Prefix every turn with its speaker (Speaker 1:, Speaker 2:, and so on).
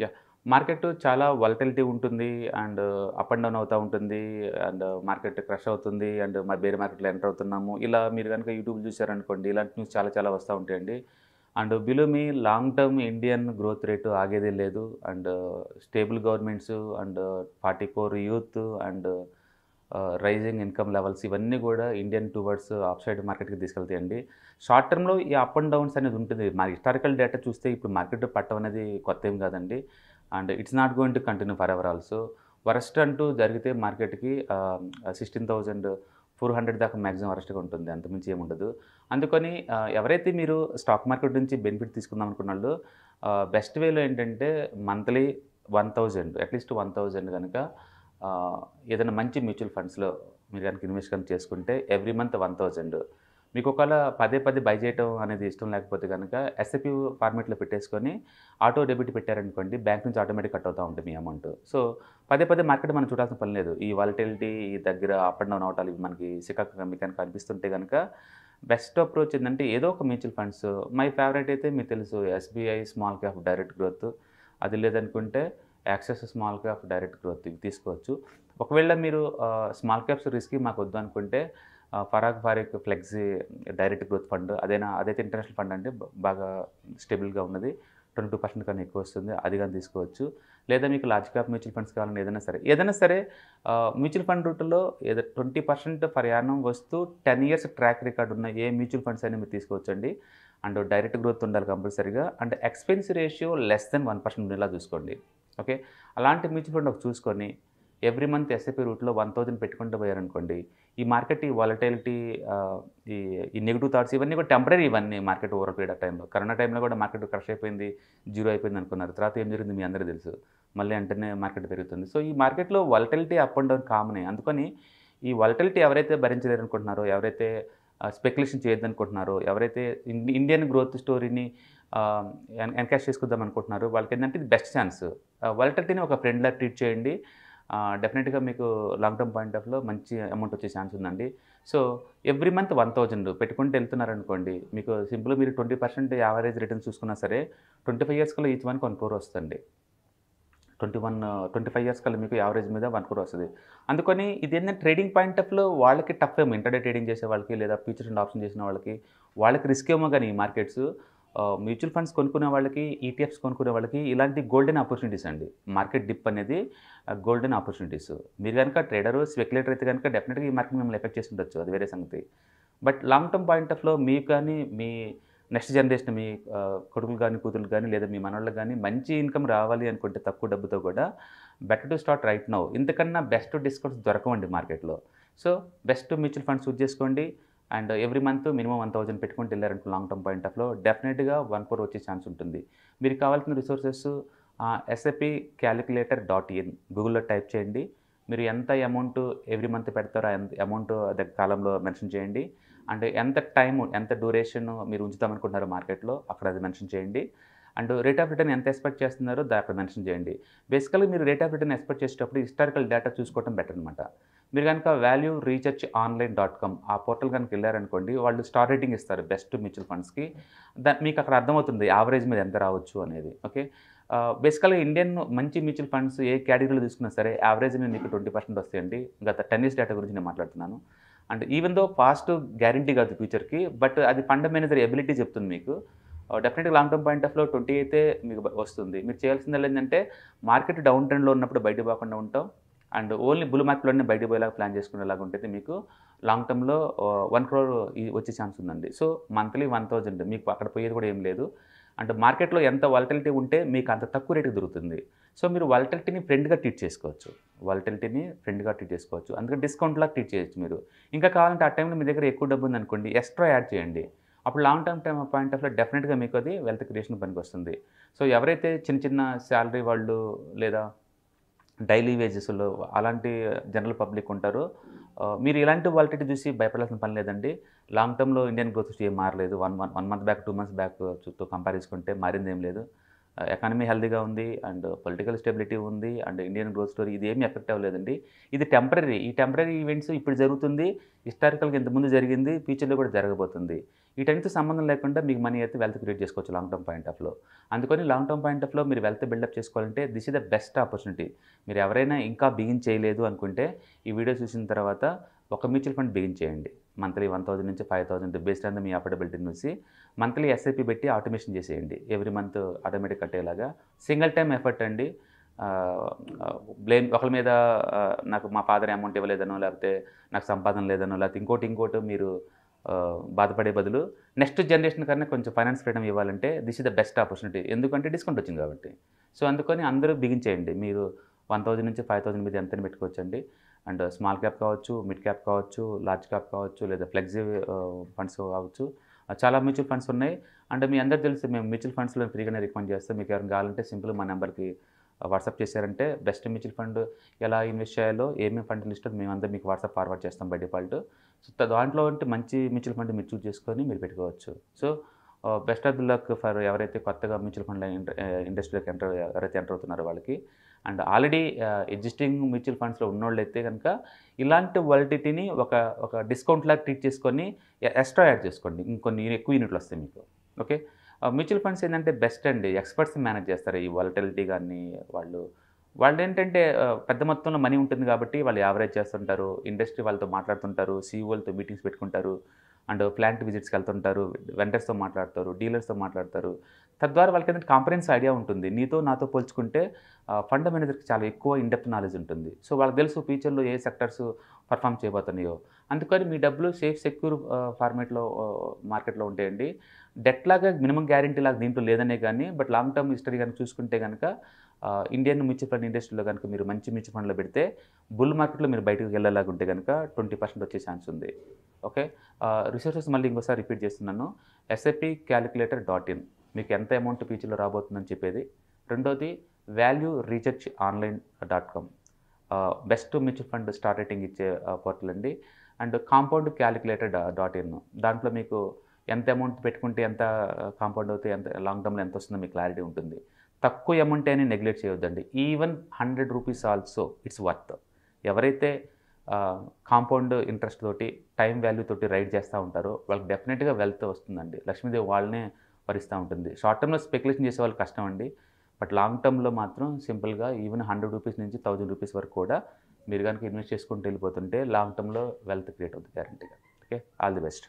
Speaker 1: Yeah market చాలా volatility ఉంటుంది. And up and down అవుతూ ఉంటుంది. అండ్ మార్కెట్ క్రష్ అవుతుంది. అండ్ మా బేర్ మార్కెట్‌లో ఎంటర్ అవుతున్నాము. ఇలా మీరు కనుక యూట్యూబ్ చూసారనుకోండి ఇలాంటి న్యూస్ చాలా చాలా వస్తూ ఉంటాయండి. And below me long term Indian growth rate ఆగేదే లేదు. And stable governments and forty four youth and rising income levels ఇవన్నీ కూడా ఇండియన్ టువర్డ్స్ అప్ సైడ్ మార్కెట్‌కి తీసుకెళ్తాయండి. షార్ట్ టర్మ్‌లో ఈ అప్ అండ్ డౌన్స్ అనేది ఉంటుంది. మన హిస్టారికల్ డేటా చూస్తే ఇప్పుడు మార్కెట్ పట్టం అనేది కొత్తేం కాదండి. And it's not going to continue forever also. Worst అంటూ జరిగితే మార్కెట్‌కి సిక్స్టీన్ థౌసండ్ ఫోర్ హండ్రెడ్ దాకా మ్యాక్సిమం వరస్ట్‌గా ఉంటుంది. అంతమించి ఏముండదు. అందుకని ఎవరైతే మీరు స్టాక్ మార్కెట్ నుంచి బెనిఫిట్ తీసుకుందాం అనుకున్నోళ్ళు బెస్ట్ వేలో ఏంటంటే మంత్లీ 1000 అట్‌లీస్ట్ వన్ థౌజండ్ కనుక ఏదైనా మంచి మ్యూచువల్ ఫండ్స్‌లో మీరు కనుక ఇన్వెస్ట్ కనుక చేసుకుంటే ఎవ్రీ మంత్ 1000 మీకు ఒకవేళ పదే పదే బై చేయటం అనేది ఇష్టం లేకపోతే కనుక ఎస్ఎపి ఫార్మేట్లో పెట్టేసుకొని ఆటో డెబిట్ పెట్టారనుకోండి బ్యాంక్ నుంచి ఆటోమేటిక్ కట్ అవుతూ ఉంటుంది మీ అమౌంట్. సో పదే పదే మార్కెట్ మనం చూడాల్సిన పని లేదు. ఈ వాలటిలిటీ దగ్గర అప్ అండ్ డౌన్ అవటాలు ఇవి మనకి సికాకు మీకు కనుక అనిపిస్తుంటే కనుక బెస్ట్ అప్రోచ్ ఏంటంటే ఏదో ఒక మ్యూచువల్ ఫండ్స్ మై ఫేవరెట్ అయితే మీకు తెలుసు SBI small cap direct growth. అది లేదనుకుంటే Axis small cap direct growth ఇవి తీసుకోవచ్చు. ఒకవేళ మీరు స్మాల్ క్యాప్స్ రిస్క్ మాకు వద్దు అనుకుంటే ఆహ్, Parag Parikh flexi direct growth fund అదైనా అదైతే ఇంటర్నేషనల్ ఫండ్ అంటే బాగా స్టేబుల్‌గా ఉన్నది. 22% కన్నా ఎక్కువ వస్తుంది. అది కానీ తీసుకోవచ్చు. లేదా మీకు లార్జ్ క్యాప్ మ్యూచువల్ ఫండ్స్ కావాలని ఏదైనా సరే. ఏదైనా సరే మ్యూచువల్ ఫండ్ రూట్‌లో ఏదో 20% పర్ యానం వస్తూ 10 ఇయర్స్ ట్రాక్ రికార్డ్ ఉన్న ఏ మ్యూచువల్ ఫండ్స్ అయినా మీరు తీసుకోవచ్చండి. అండ్ డైరెక్ట్ గ్రోత్ ఉండాలి కంపల్సరీగా. And expense ratio less than one percent ఉండేలా చూసుకోండి. ఓకే. అలాంటి మ్యూచువల్ ఫండ్ ఒక చూసుకొని ఎవ్రీ మంత్ ఎస్ఐపి రూట్‌లో 1000 పెట్టుకుంటూ పోయారనుకోండి. ఈ మార్కెట్ ఈ వాలటైలిటీ ఈ ఈ నెగెటివ్ థాట్స్ ఇవన్నీ కూడా టెంపరీ ఇవన్నీ మార్కెట్ ఓవర్ పీరియడ్ ఆఫ్ టైంలో కరోనా టైంలో కూడా మార్కెట్ క్రష్ అయిపోయింది. జీరో అయిపోయింది అనుకున్నారు. తర్వాత ఏం జరిగింది మీ అందరూ తెలుసు. మళ్ళీ వెంటనే మార్కెట్ పెరుగుతుంది. సో ఈ మార్కెట్‌లో వాలటైలిటీ అప్ అండ్ డౌన్ కామనే. అందుకని ఈ వాలటైలిటీ ఎవరైతే భరించలేరు అనుకుంటున్నారో ఎవరైతే స్పెక్యులేషన్ చేయొద్దనుకుంటున్నారు ఎవరైతే ఇండియన్ గ్రోత్ స్టోరీని ఎన్‌కాష్ చేసుకుందాం అనుకుంటున్నారో వాళ్ళకేందంటే ఇది బెస్ట్ ఛాన్స్. ఆహ్, ఒక ఫ్రెండ్‌లా ట్రీట్ చేయండి. డెఫినెట్గా మీకు లాంగ్ టర్మ్ పాయింట్ ఆఫ్‌లో మంచి అమౌంట్ వచ్చే ఛాన్స్ ఉందండి. సో ఎవ్రీ మంత్ 1000 పెట్టుకుంటూ వెళ్తున్నారనుకోండి. మీకు సింపుల్‌గా మీరు 20% యావరేజ్ రిటర్న్ చూసుకున్నా సరే 25 ఇయర్స్ కల్లా ఈచ్ వన్‌కి 1 crore twenty one twenty five years కల్లా మీకు యావరేజ్ మీద వన్ క్రోర్ వస్తుంది అందుకని ఇదేంటంటే ట్రేడింగ్ పాయింట్ ఆఫ్‌లో వాళ్ళకి టఫ్ ఏమో ఇంటర్‌డే ట్రేడింగ్ చేసే వాళ్ళకి లేదా ఫ్యూచర్ అండ్ ఆప్షన్ చేసిన వాళ్ళకి వాళ్ళకి రిస్క్ ఏమో కానీ ఈ మార్కెట్స్ మ్యూచువల్ ఫండ్స్ కొనుక్కునే వాళ్ళకి, ఈటీఎఫ్స్ కొనుక్కునే వాళ్ళకి ఇలాంటి గోల్డెన్ ఆపర్చునిటీస్ అండి. మార్కెట్ డిప్ అనేది గోల్డెన్ ఆపర్చునిటీస్. మీరు కనుక ట్రేడరు, స్పెక్యులేటర్ అయితే కనుక డెఫినెట్గా ఈ మార్కెట్ మిమ్మల్ని ఎఫెక్ట్ చేసి ఉండొచ్చు. అది వేరే సంగతి. బట్ లాంగ్ టర్మ్ పాయింట్ ఆఫ్‌లో మీకు కానీ, మీ నెక్స్ట్ జనరేషన్ మీ కొడుకులు కానీ కూతుర్లు కానీ లేదా మీ మనవళ్ళకి కానీ మంచి ఇన్‌కమ్ రావాలి అనుకుంటే తక్కువ డబ్బుతో కూడా better to start right now. ఇంతకన్నా బెస్ట్ డిస్కౌంట్స్ దొరకవండి మార్కెట్‌లో. So best mutual funds choose చేసుకోండి. And every month minimum one thousand పెట్టుకుంటూ వెళ్ళారంటే లాంగ్ టర్మ్ పాయింట్ ఆఫ్‌లో డెఫినెట్గా వన్ ఫోర్ వచ్చే ఛాన్స్ ఉంటుంది. మీరు కావాల్సిన resources SIP calculator dot in గూగుల్‌లో టైప్ చేయండి. మీరు ఎంత అమౌంట్ ఎవ్రీ మంత్ పెడతారో అమౌంట్ అదే కాలంలో మెన్షన్ చేయండి. అండ్ ఎంత టైం ఎంత డ్యూరేషన్ మీరు ఉంచుదామనుకుంటున్నారో మార్కెట్‌లో అక్కడ అది మెన్షన్ చేయండి. అండ్ రేట్ ఆఫ్ రిటర్న్ ఎంత ఎక్స్‌పెక్ట్ చేస్తున్నారో దా అక్కడ మెన్షన్ చేయండి. బేసికల్‌గా మీరు రేట్ ఆఫ్ రిటర్న్ ఎక్స్‌పెక్ట్ చేసేటప్పుడు హిస్టారికల్ డేటా చూసుకోవడం బెటర్ అనమాట. మీరు కనుక value research online dot com ఆ పోర్టల్ కనుక వెళ్ళారనుకోండి వాళ్ళు స్టార్ రేటింగ్ ఇస్తారు బెస్ట్ మ్యూచువల్ ఫండ్స్‌కి. దా మీకు అక్కడ అర్థమవుతుంది యావరేజ్ మీద ఎంత రావచ్చు అనేది. ఓకే. బేసికల్‌గా ఇండియన్ మంచి మ్యూచువల్ ఫండ్స్ ఏ కేటగిరీలో తీసుకున్నా సరే యావరేజ్ మీద మీకు 20% వస్తాయండి. గత టెన్నిస్ డేటా గురించి నేను మాట్లాడుతున్నాను. And even though past guarantee కాదు ఫ్యూచర్‌కి. బట్ అది ఫండ్ మేనేజర్ ఎబిలిటీ చెప్తుంది మీకు. డెఫినెట్గా లాంగ్ టర్మ్ పాయింట్ ఆఫ్‌లో 20 అయితే మీకు వస్తుంది. మీరు చేయాల్సింది ఏంటంటే మార్కెట్ డౌన్ ట్రెండ్‌లో ఉన్నప్పుడు బయట పోకుండా ఉంటాం అండ్ ఓన్లీ బుల్ మార్కెట్‌లోనే బయట పోయేలాగా ప్లాన్ చేసుకునేలాగా ఉంటుంది మీకు లాంగ్ టర్మ్‌లో వన్ క్రోర్ ఈ వచ్చే ఛాన్స్ ఉందండి. సో మంత్లీ 1000 మీకు అక్కడ పోయేది కూడా ఏం లేదు. అంటే మార్కెట్‌లో ఎంత వాలటిలిటీ ఉంటే మీకు అంత తక్కువ రేటుకి దొరుకుతుంది. సో మీరు వాలటిలిటీని ఫ్రెండ్‌గా ట్రీట్ చేసుకోవచ్చు. వాలటిలిటీని ఫ్రెండ్‌గా ట్రీట్ చేసుకోవచ్చు. అందుకని డిస్కౌంట్లా ట్రీట్ చేయొచ్చు మీరు. ఇంకా కావాలంటే ఆ టైంలో మీ దగ్గర ఎక్కువ డబ్బు ఉందనుకోండి ఎక్స్‌ట్రా యాడ్ చేయండి. అప్పుడు లాంగ్ టర్మ్ టైమ్ పాయింట్ ఆఫ్‌లో డెఫినెట్గా మీకు అది వెల్త్ క్రియేషన్ పనికొస్తుంది. సో ఎవరైతే చిన్న చిన్న శాలరీ వాళ్ళు లేదా డైలీ వేజెస్‌లో అలాంటి జనరల్ పబ్లిక్ ఉంటారో మీరు ఇలాంటి వాలిటీ చూసి భయపడాల్సిన పని లేదండి. లాంగ్ టర్మ్‌లో ఇండియన్ గ్రోత్ ఏం మారలేదు. 1 one month back, two months back చుట్టూ కంపేర్ చేసుకుంటే మారిందేం లేదు. ఎకానమీ హెల్దీగా ఉంది. అండ్ పొలిటికల్ స్టెబిలిటీ ఉంది. అండ్ ఇండియన్ గ్రోత్ స్టోరీ ఇది ఏమీ ఎఫెక్ట్ అవ్వలేదండి. ఇది టెంపరరీ. ఈ టెంపరరీ ఈవెంట్స్ ఇప్పుడు జరుగుతుంది. హిస్టారికల్‌గా ఇంతకుముందు జరిగింది. ఫ్యూచర్‌లో కూడా జరగబోతుంది. వీటన్నిటితో సంబంధం లేకుండా మీకు మనీ అయితే వెల్త్ క్రియేట్ చేసుకోవచ్చు లాంగ్ టర్మ్ పాయింట్ ఆఫ్లో అందుకని లాంగ్ టర్మ్ పాయింట్ ఆఫ్లో మీరు వెల్త్ బిల్డప్ చేసుకోవాలంటే this is the best opportunity మీరు ఎవరైనా ఇంకా బిగిన్ చేయలేదు అనుకుంటే ఈ వీడియో చూసిన తర్వాత ఒక మ్యూచువల్ ఫండ్ బిగిన్ చేయండి. మంత్లీ వన్ థౌసండ్ నుంచి ఫైవ్ థౌసండ్ బేస్డ్ ఆన్ మీ అఫోర్డబిలిటీ నుంచి మంత్లీ ఎస్ఐపి పెట్టి ఆటోమేషన్ చేసేయండి. ఎవ్రీ మంత్ ఆటోమేటిక్ కట్టేలాగా సింగిల్ టైం ఎఫర్ట్ అండి. బ్లేమ్ ఒకరి మీద నాకు మా ఫాదర్ అమౌంట్ ఇవ్వలేదనో లేకపోతే నాకు సంపాదన లేదనో లేకపోతే ఇంకోటి ఇంకోటి మీరు బాధపడే బదులు నెక్స్ట్ జనరేషన్ కన్నా కొంచెం ఫైనాన్స్ ఫ్రీడమ్ ఇవ్వాలంటే this is the best opportunity ఎందుకంటే డిస్కౌంట్ వచ్చింది కాబట్టి. సో అందుకని అందరూ బిగించేయండి మీరు వన్ థౌజండ్ నుంచి ఫైవ్ థౌసండ్ మీద ఎంత పెట్టుకోవచ్చండి? అండ్ స్మాల్ క్యాప్ కావచ్చు మిడ్ క్యాప్ కావచ్చు లార్జ్ క్యాప్ కావచ్చు లేదా ఫ్లెక్సీ ఫండ్స్ కావచ్చు. చాలా మ్యూచువల్ ఫండ్స్ ఉన్నాయి. అండ్ మీ అందరు తెలిసి మేము మ్యూచువల్ ఫండ్స్లో ఫ్రీగానే రికమెండ్ చేస్తాం. మీకు ఎవరైనా కావాలంటే సింపుల్ మా నెంబర్కి వాట్సాప్ చేశారంటే బెస్ట్ మ్యూచువల్ ఫండ్ ఎలా ఇన్వెస్ట్ చేయాలో ఏమేమి ఫండ్ లిస్ట్ మేమంతా మీకు వాట్సాప్ ఫార్వర్డ్ చేస్తాం బై డిఫాల్ట్. సో త- దాంట్లో అంటే మంచి మ్యూచువల్ ఫండ్ మీరు చూస్ చేసుకొని మీరు పెట్టుకోవచ్చు. So best of luck for ఎవరైతే కొత్తగా మ్యూచువల్ ఫండ్ ఇండస్ట్రీలోకి ఎంటర్ ఎవరైతే ఎంటర్ అవుతున్నారో వాళ్ళకి. అండ్ ఆల్రెడీ ఎగ్జిస్టింగ్ మ్యూచువల్ ఫండ్స్లో ఉన్నోళ్ళు అయితే కనుక ఇలాంటి వాలిడిటీని ఒక ఒక డిస్కౌంట్ లాగా ట్రీట్ చేసుకొని ఎక్స్ట్రా యాడ్ చేసుకోండి. ఇంకొన్ని ఎక్కువ యూనిట్లు వస్తాయి మీకు. ఓకే? మ్యూచువల్ ఫండ్స్ ఏంటంటే బెస్ట్ అండి. ఎక్స్పర్ట్స్ మేనేజ్ చేస్తారు. ఈ వాలిటిలిటీ కానీ వాళ్ళు వాళ్ళు ఏంటంటే పెద్ద మొత్తంలో మనీ ఉంటుంది కాబట్టి వాళ్ళు యావరేజ్ చేస్తుంటారు. ఇండస్ట్రీ వాళ్ళతో మాట్లాడుతుంటారు. సీఈఓలతో మీటింగ్స్ పెట్టుకుంటారు. అండ్ ప్లాంట్ విజిట్స్కి వెళ్తుంటారు. వెండర్స్తో మాట్లాడతారు. డీలర్స్తో మాట్లాడతారు. తద్వారా వాళ్ళకి ఏంటంటే కాంపరెన్స్ ఐడియా ఉంటుంది. నీతో నాతో పోల్చుకుంటే ఫండ్ మేనేజర్కి చాలా ఎక్కువ ఇండెప్త్ నాలెడ్జ్ ఉంటుంది. సో వాళ్ళకి తెలుసు ఫ్యూచర్లో ఏ సెక్టర్స్ పర్ఫామ్ చేయబోతున్నాయో. అందుకని మీ డబ్బులు సేఫ్ సెక్యూర్ ఫార్మేట్లో మార్కెట్లో ఉంటాయండి. డెట్ లాగా మినిమం గ్యారంటీ లాగా దీంట్లో లేదనే కానీ బట్ లాంగ్ టర్మ్ హిస్టరీ కనుక చూసుకుంటే కనుక ఇండియన్ మ్యూచువల్ ఫండ్ ఇండస్ట్రీలో కనుక మీరు మంచి మ్యూచువల్ ఫండ్లో పెడితే బుల్ మార్కెట్లో మీరు బయటకు వెళ్ళేలాగా ఉంటే కనుక ట్వంటీ పర్సెంట్ వచ్చే ఛాన్స్ ఉంది. ఓకే? రిసోర్సెస్ మళ్ళీ ఇంకోసారి రిపీట్ చేస్తున్నాను. ఎస్ఐపి క్యాలిక్యులేటర్ డాట్ ఇన్ మీకు ఎంత అమౌంట్ ఫ్యూచర్లో రాబోతుందని చెప్పేది. రెండోది value research online dot com best mutual fund star rating ఇచ్చే పోర్టల్ అండి. And compound calculator dot in దాంట్లో మీకు ఎంత అమౌంట్ పెట్టుకుంటే ఎంత కాంపౌండ్ అవుతే ఎంత లాంగ్ టర్మ్లో ఎంత వస్తుందో మీకు క్లారిటీ ఉంటుంది. తక్కువ అమౌంట్ అయినా నెగ్లెక్ట్ చేయొద్దండి. Even hundred rupees also it's worth ఎవరైతే కాంపౌండ్ ఇంట్రెస్ట్ తోటి టైం వాల్యూ తోటి రైడ్ చేస్తూ ఉంటారో వాళ్ళకి డెఫినెట్గా వెల్త్ వస్తుందండి. లక్ష్మీదేవి వాళ్ళనే వరిస్తూ ఉంటుంది. షార్ట్ టర్మ్లో స్పెక్యులేషన్ చేసే వాళ్ళు కష్టం అండి. బట్ లాంగ్ టర్మ్లో మాత్రం సింపుల్గా ఈవెన్ హండ్రెడ్ రూపీస్ నుంచి థౌజండ్ రూపీస్ వరకు కూడా మీరు కనుక ఇన్వెస్ట్ చేసుకుంటూ వెళ్ళిపోతుంటే లాంగ్ టర్మ్లో వెల్త్ క్రియేట్ అవుతుంది గ్యారంటీగా ఓకే ఆల్ ది బెస్ట్